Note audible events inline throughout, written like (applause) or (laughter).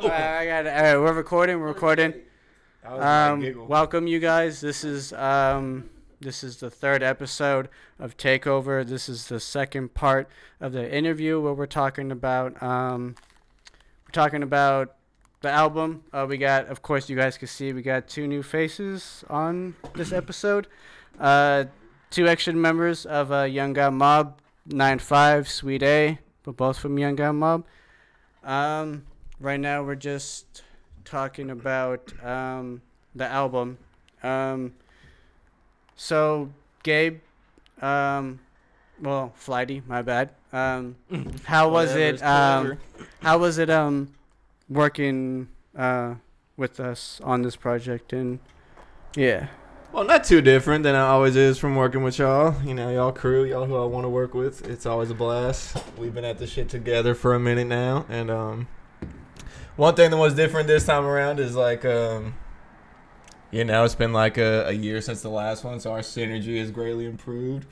All right, I got it. All right, we're recording. We're recording. Um, welcome, you guys. This is um, this is the third episode of Takeover. This is the second part of the interview where we're talking about um, we're talking about the album. Uh, we got, of course, you guys can see we got two new faces on this episode. Uh, two extra members of uh, Young God Mob, Nine Five, Suite A, but both from Young God Mob. Um, right now we're just talking about um, the album. Um, so Gabe, um, well, Flighty, my bad. Um, (laughs) how was Whatever, it? Um, how was it? Um, working uh with us on this project and yeah. Well, not too different than it always is from working with y'all. You know, y'all crew, y'all who I want to work with. It's always a blast. We've been at this shit together for a minute now, and um, one thing that was different this time around is like um, you know, it's been like a, a year since the last one, so our synergy has greatly improved.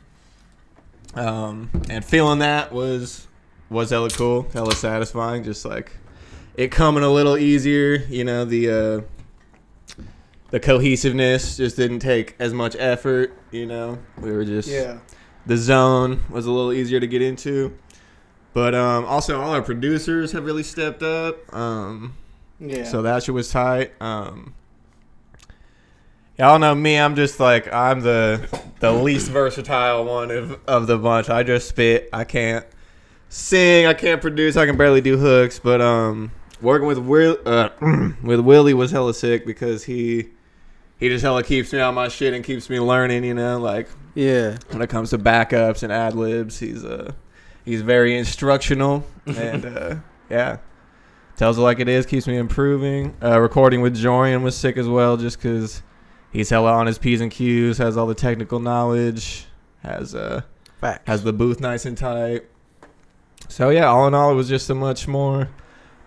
Um, and feeling that was was hella cool, hella satisfying. Just like it coming a little easier. You know, the uh, the cohesiveness just didn't take as much effort. You know, we were just the zone was a little easier to get into. But um, also, all our producers have really stepped up. Um, Yeah. so that shit was tight. Um, y'all know me. I'm just like I'm the the least versatile one of of the bunch. I just spit. I can't sing. I can't produce. I can barely do hooks. But um, working with Will uh, (clears throat) with Willie was hella sick because he he just hella keeps me on my shit and keeps me learning. You know, like yeah. when it comes to backups and ad libs. He's uh he's very instructional (laughs) and uh yeah. Tells it like it is, keeps me improving. Uh, recording with Jorian was sick as well, just because he's hella on his p's and q's, has all the technical knowledge, has uh Fact. has the booth nice and tight. So yeah, all in all, it was just a much more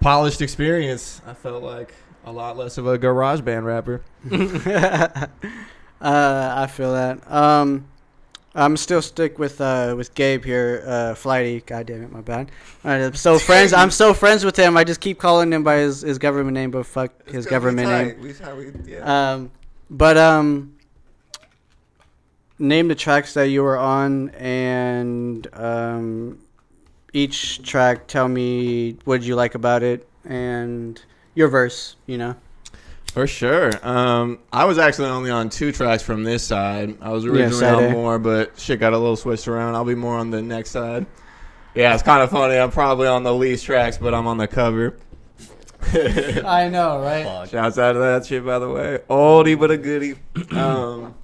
polished experience. I felt like a lot less of a garage band rapper. (laughs) uh, I feel that. Um, I'm still stick with uh with Gabe here. Uh, Flighty. God damn it, my bad. All right, I'm so friends. I'm so friends with him. I just keep calling him by his, his government name, but fuck his government name. We, yeah. Um, but um, name the tracks that you were on, and um, each track. Tell me what you like about it, and your verse. You know. For sure. Um, I was actually only on two tracks from this side. I was originally side A. on more, but shit got a little switched around. I'll be more on the next side. Yeah, it's kind of funny. I'm probably on the least tracks, but I'm on the cover. (laughs) I know, right? Shouts out to that shit, by the way. Oldie but a goodie. Um,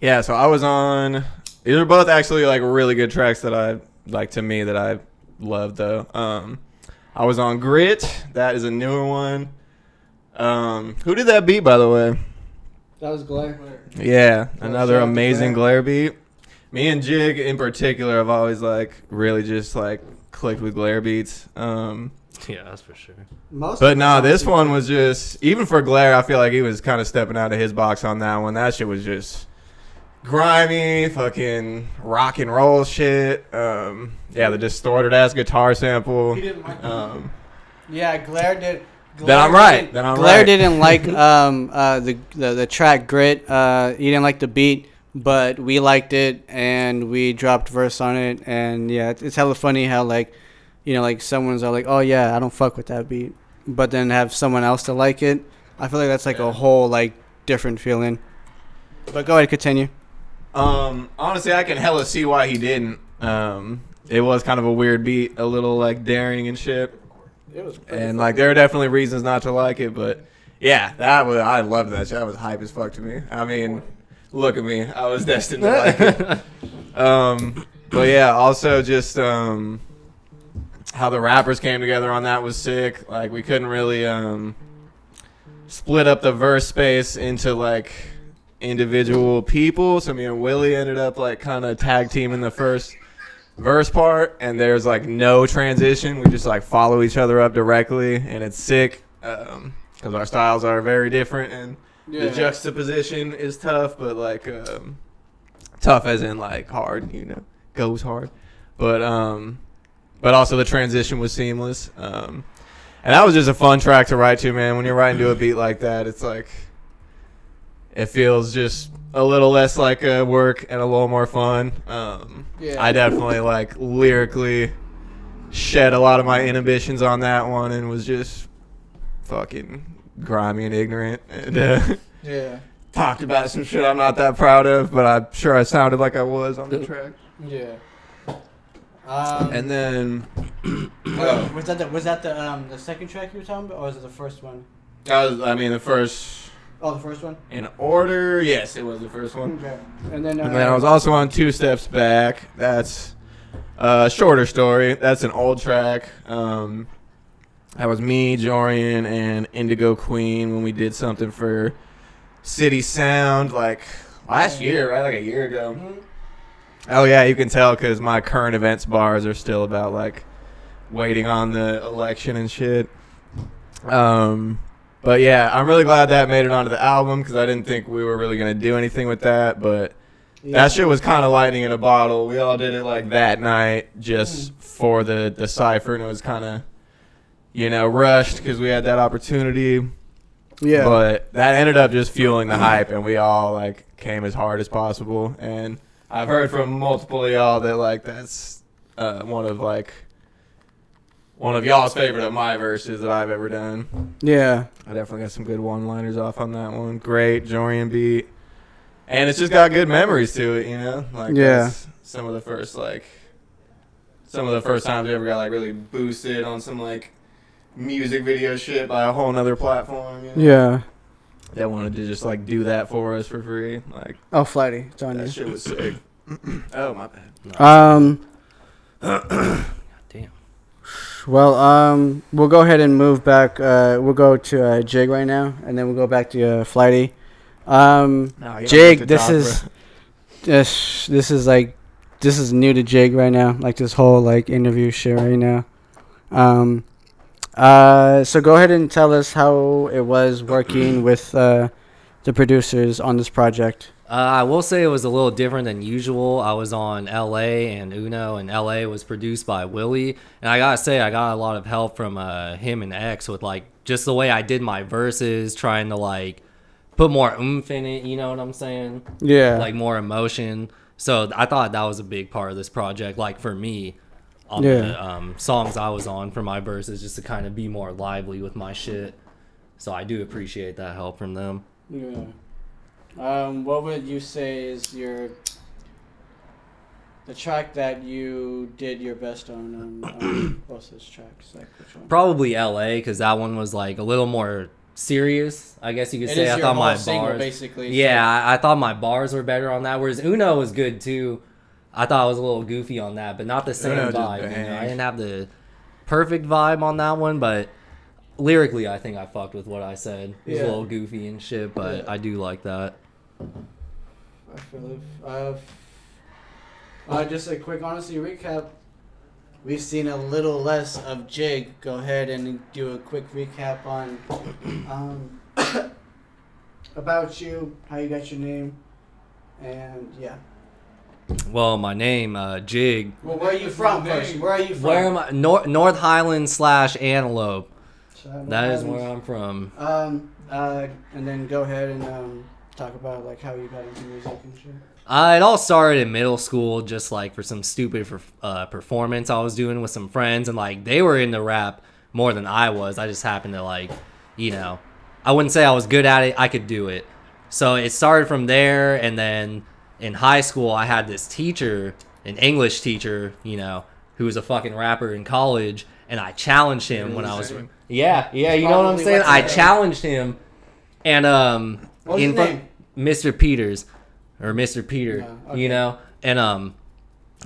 yeah, so I was on. These are both actually like really good tracks that I like to me that I love though. Um, I was on Grit. That is a newer one. Um, who did that beat, by the way? That was Glare. Yeah, Well, another shout out to amazing Glare. Glare beat. Me and Jig in particular have always like really just like clicked with Glare beats. Um, (laughs) Yeah, that's for sure. Most but of no, the this one was just even for Glare. I feel like he was kind of stepping out of his box on that one. That shit was just grimy, fucking rock and roll shit. Um, yeah, the distorted ass guitar sample. He didn't like Um, Yeah, Glare did. Then I'm right. Then I'm Glare right. didn't like (laughs) um uh the, the the track Grit. Uh, he didn't like the beat, but we liked it and we dropped verse on it. And yeah, it's, it's hella funny how like, you know, like someone's all like, oh yeah, I don't fuck with that beat, but then have someone else to like it. I feel like that's like Yeah. a whole like different feeling. But go ahead, continue. Um, honestly, I can hella see why he didn't. Um, it was kind of a weird beat, a little like daring and shit, It was and like there are definitely reasons not to like it, but yeah, that was I loved that shit. That was hype as fuck to me. I mean, look at me, I was destined to like it. (laughs) Um, but yeah, also just um, how the rappers came together on that was sick. Like we couldn't really um split up the verse space into like individual people. So me and Willie ended up like kind of tag teaming the first verse part, and there's like no transition. We just like follow each other up directly, and it's sick because our styles are very different, and the juxtaposition is tough, but like um, tough as in like hard, you know, goes hard. But um, but also the transition was seamless. Um, And that was just a fun track to write to, man. When you're writing to a beat like that, it's like it feels just a little less like a work and a little more fun. Um, yeah. I definitely like lyrically shed a lot of my inhibitions on that one and was just fucking grimy and ignorant and uh, (laughs) yeah talked about some shit I'm not that proud of, but I'm sure I sounded like I was on the track. Yeah. Um, and then (coughs) oh. was that the, was that the um the second track you were talking about, or was it the first one? That was, I mean, the first. Oh, the first one. In order, yes, it was the first one. Okay. And then uh, and then I was also on two steps back. That's a shorter story. That's an old track. Um, that was me, Jorian, and Indigo Queen when we did something for City Sound like last year, right? Like a year ago. Mm-hmm. Oh yeah, you can tell because my current events bars are still about like waiting on the election and shit. Um, but yeah, I'm really glad that made it onto the album because I didn't think we were really gonna do anything with that, but. Yeah. That shit was kind of lightning in a bottle. We all did it like that night just mm. for the the cipher, and it was kind of, you know, rushed because we had that opportunity. Yeah. But that ended up just fueling the hype, and we all like came as hard as possible. And I've heard from multiple of y'all that like that's uh, one of like one of y'all's favorite of my verses that I've ever done. Yeah. I definitely got some good one-liners off on that one. Great Jorian beat, and it's just got good memories to it. You know, like yeah, some of the first like some of the first times we ever got like really boosted on some like music video shit by a whole nother platform. You know? Yeah. That wanted to just like do that for us for free. Like oh, flighty, it's on that you. shit was sick. (clears throat) oh my bad. Um. (clears throat) Well, um, we'll go ahead and move back. Uh, we'll go to uh, Jig right now, and then we'll go back to uh, Flighty. Um, no, Jig, this talk, is this this is like this is new to Jig right now. Like this whole like interview shit right now. Um, uh, so go ahead and tell us how it was working with uh, the producers on this project. Uh, I will say it was a little different than usual. I was on LA and Uno, and LA was produced by Willie. And I gotta say, I got a lot of help from uh, him and X with like just the way I did my verses, trying to like put more oomph in it. You know what I'm saying? Yeah. Like more emotion. So I thought that was a big part of this project, like for me on yeah. the um, songs I was on for my verses just to kind of be more lively with my shit. So I do appreciate that help from them. Yeah. Um, what would you say is your the track that you did your best on? Um, um, what's those tracks? Like which one? Probably L.A. because that one was like a little more serious. I guess you could it say. I thought my single, bars, basically. Yeah, so. I, I, thought my bars were better on that. Whereas Uno was good too. I thought I was a little goofy on that, but not the same vibe. You know? I didn't have the perfect vibe on that one, but lyrically, I think I fucked with what I said. It was yeah. a little goofy and shit, but yeah. I do like that. I feel it. Uh, uh, just a quick honesty recap. We've seen a little less of Jig. Go ahead and do a quick recap on um, (coughs) about you, how you got your name, and yeah. Well, my name, uh, Jig. Well, where are you from first? Where are you from? Where am I? North, North Highland slash Antelope. So, that is where I'm from. Um, uh, and then go ahead and um, talk about like how you got into music and shit. Uh, it all started in middle school, just like for some stupid for, uh, performance I was doing with some friends, and like they were into rap more than I was. I just happened to like, you know, I wouldn't say I was good at it. I could do it. So it started from there, and then in high school, I had this teacher, an English teacher, you know, who was a fucking rapper in college, and I challenged him when I was. Yeah, yeah, you know what I'm saying. I challenged him, and um, what in front, Mr. Peters, or Mr. Peter, okay. you know, and um,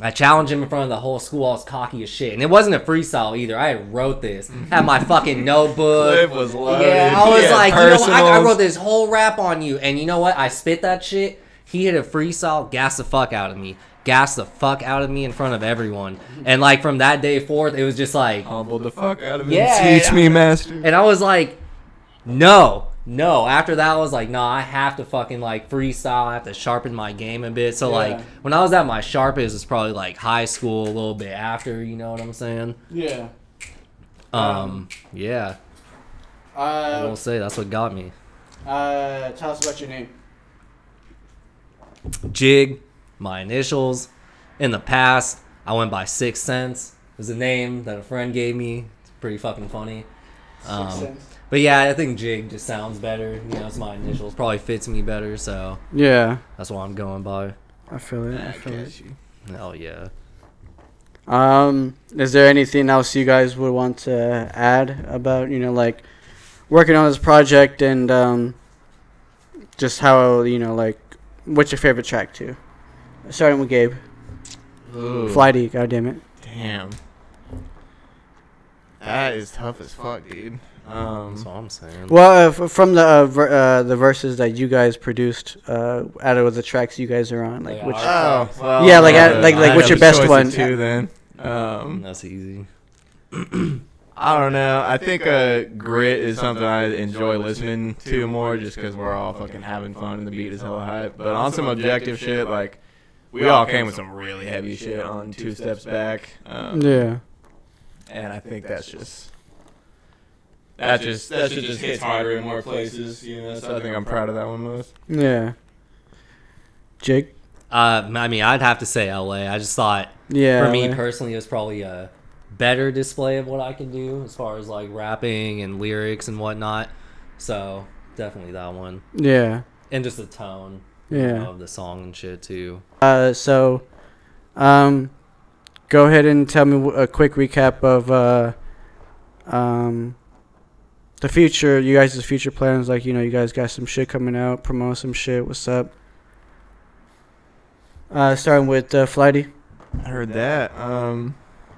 I challenged him in front of the whole school. I was cocky as shit, and it wasn't a freestyle either. I wrote this, had my fucking notebook. It was loaded. Yeah, I was like, you know, I, I wrote this whole rap on you, and you know what? I spit that shit he hit a freestyle, gas the fuck out of me, gas the fuck out of me in front of everyone. And like from that day forth, it was just like humble the fuck out of me. Yeah, teach me, master. And I was like, no, no. After that, I was like, no, I have to fucking like freestyle. I have to sharpen my game a bit. So yeah. like when I was at my sharpest, it's probably like high school, a little bit after. You know what I'm saying? Yeah. Um, yeah. I Uh, will say that's what got me. uh, tell us about your name. Jig, my initials. In the past, I went by Six Cents. It was a name that a friend gave me. It's pretty fucking funny. Um, Sense. But yeah, I think Jig just sounds better. You know, it's my initials. Probably fits me better, so Yeah, that's what I'm going by. I feel it. I I feel it. guess you. Hell yeah. Um, is there anything else you guys would want to add about you know like working on this project and um, just how you know like what's your favorite track too? Starting with Gabe, Ooh, Flighty, God damn it. Damn. That is tough as fuck, dude. Um, That's all I'm saying. Well, uh, f- from the uh, ver- uh, the verses that you guys produced uh, out of the tracks you guys are on, like Yeah, which oh, well, Yeah, like, I I- like- like, I what's your best one? Two then. Um, That's easy. (clears throat) I don't know. I think uh, grit is something I enjoy listening to more, just because we're all fucking having fun and the beat is hella hype. But on some objective shit, like we all came with some really heavy shit on two steps back. Um, yeah, and I think that's just that just that shit just hits harder in more places, you know. So I think I'm proud of that one most. yeah. Jake, Uh, I mean, I'd have to say LA. I just thought, yeah. for me like- personally, it was probably a better display of what I can do as far as like rapping and lyrics and whatnot. So definitely that one, yeah, and just the tone yeah. know, of the song and shit too. Uh, so, um, go ahead and tell me w- a quick recap of uh, um, the future. You guys' future plans. Like, you know, you guys got some shit coming out. Promote some shit. What's up? Uh, starting with uh, Flighty. I heard that. Um,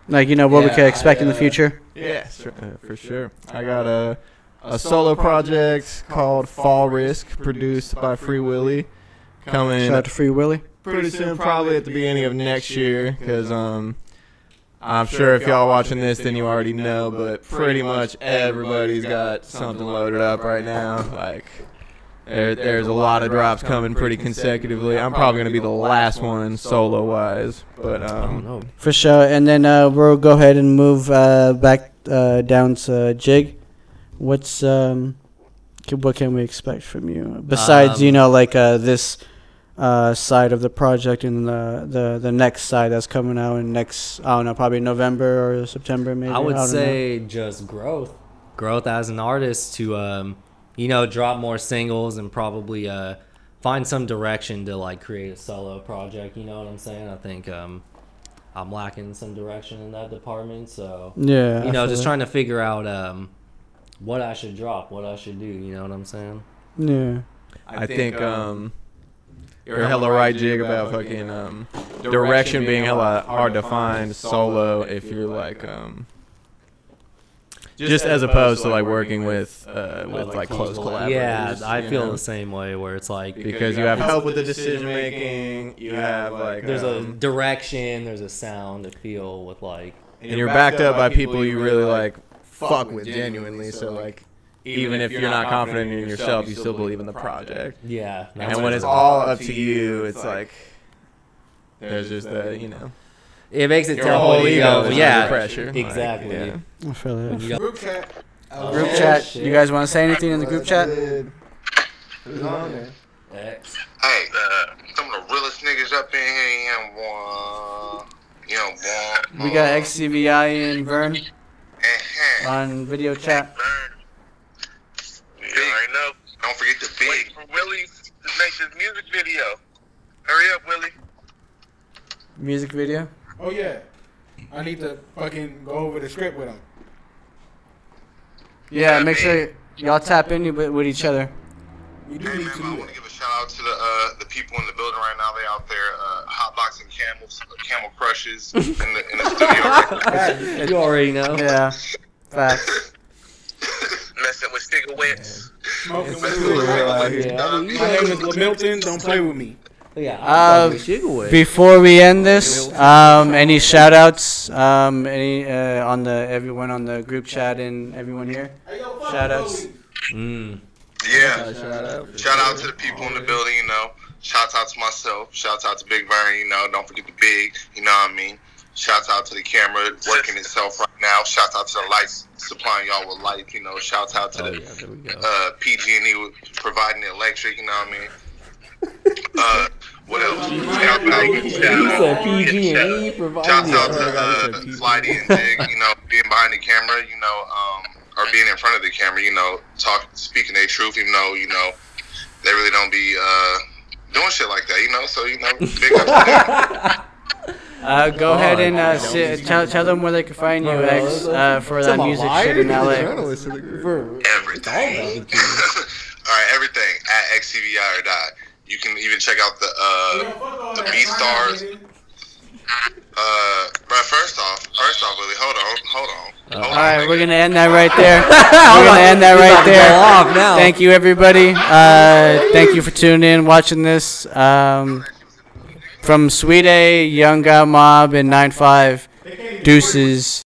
Like, you know, what we Yeah, can expect I, in the uh, future. yeah, sure, uh, for sure. I got a a solo project called Fall Risk, produced by Free Willy, coming Shout out to Free Willy. pretty soon, probably at the beginning of next year, because um, I'm sure if y'all watching this, then you already know. But pretty much everybody's got something loaded up right now. Like there, there's a lot of drops coming pretty consecutively. I'm probably gonna be the last one solo wise, but um. For sure. And then uh, we'll go ahead and move uh, back uh, down to Jig. What's um, c- what can we expect from you besides you Um, know like uh, this uh, side of the project and the, the the next side that's coming out in next I don't know probably November or September maybe. I would don't know. say just growth, growth as an artist to um, you know, drop more singles and probably uh, find some direction to like create a solo project. You know what I'm saying? I think um, I'm lacking some direction in that department, so yeah. you know, just trying to figure out um, what I should drop, what I should do. You know what I'm saying? Yeah. I think um, you're hella right, Jig, about fucking um, direction being hella hard to find solo if you're like um, just as opposed to like working with uh, with like close collaborators. Yeah, I feel know? the same way. Where it's like because you have help with the decision making. You have like there's a um, direction, there's a sound, a feel with like and you're backed up by people you really like fuck with genuinely. So like even if you're not confident in yourself, you still believe in the project. yeah. that's And when it's all up to you, it's like there's just the you know It makes it your tough whole when ego go, yeah, pressure. Like, exactly. yeah. I feel it. When you go- Group chat. Oh, Group yeah. chat. shit. You guys want to say anything in the group chat? Who's on there? X. Hey, uh, some of the realest niggas up in here, you know, boy. You know, boy. We got XCVI and Vern Uh-huh. on video chat. You already know. Don't forget the big. for Willie to make this music video. Hurry up, Willie. Music video. Oh yeah. I need to fucking go over the script with him. Yeah, make sure y'all tap in with, with each other. We do Hey, need man, to I want to give a shout out to the uh, the people in the building right now. They out there uh, hotboxing camels, uh, camel crushes (laughs) in the in the studio. right you already know. Yeah. Facts. (laughs) Messing with cigarettes. Smoking It's with cool me. out Yeah. I mean, My name is Lamilton. Don't play with me. yeah. Uh, I'm fucking with Sugar Before we end this, um, any shout outs? Um, any uh, on the everyone on the group chat and everyone here? Shout outs. Mm. Yeah. Shout out. Shout out to the people in the building, you know. Shout out to myself. Shout out to Big Vern, you know. Don't forget the big, you know what I mean. Shouts out to the camera (laughs) working itself right now. Shouts out to the lights supplying y'all with light. You know, shouts out to Oh, the yeah, there we go. uh, PG&E providing the electric. You know what I mean? (laughs) Uh, what else? Shout out, shout out- PG&E Shouts out to uh, Flighty and Dig, you know, being behind the camera, you know, um, or being in front of the camera, you know, talk, speaking their truth, even though, you know, they really don't be uh, doing shit like that, you know. So, you know, big up to them. (laughs) Uh, go ahead and uh, si- tell, tell them where they can find you, X, uh, for that music shit in LA. Of the group. everything. (laughs) All right, everything at XCVI or die. You can even check out the uh, the B stars. Uh, but first off, first off, Willie, hold on, hold on. Hold All on, right, nigga. we're gonna end that right there. (laughs) We're gonna end that right there. off now. Thank you, everybody. Uh, thank you for tuning in, watching this. Um, from Suite A, Young God Mob, and 9-5, Deuces.